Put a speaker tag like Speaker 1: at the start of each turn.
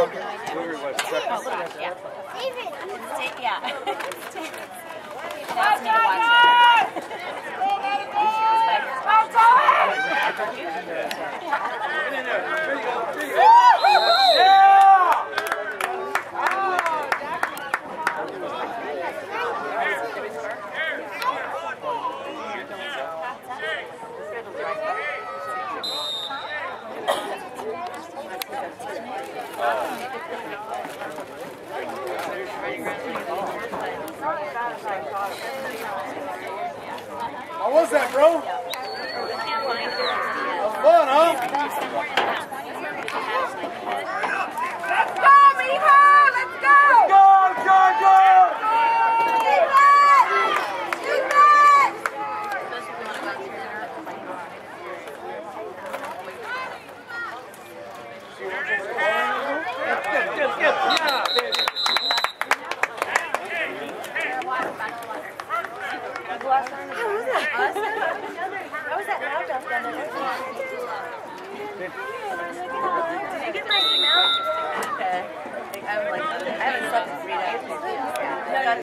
Speaker 1: Okay. Yeah.
Speaker 2: How was that, bro? Fun, huh?
Speaker 3: Let's go, Miho! Let's go!
Speaker 2: Go, go, go!
Speaker 3: Defense! Defense!
Speaker 1: Did you get my email?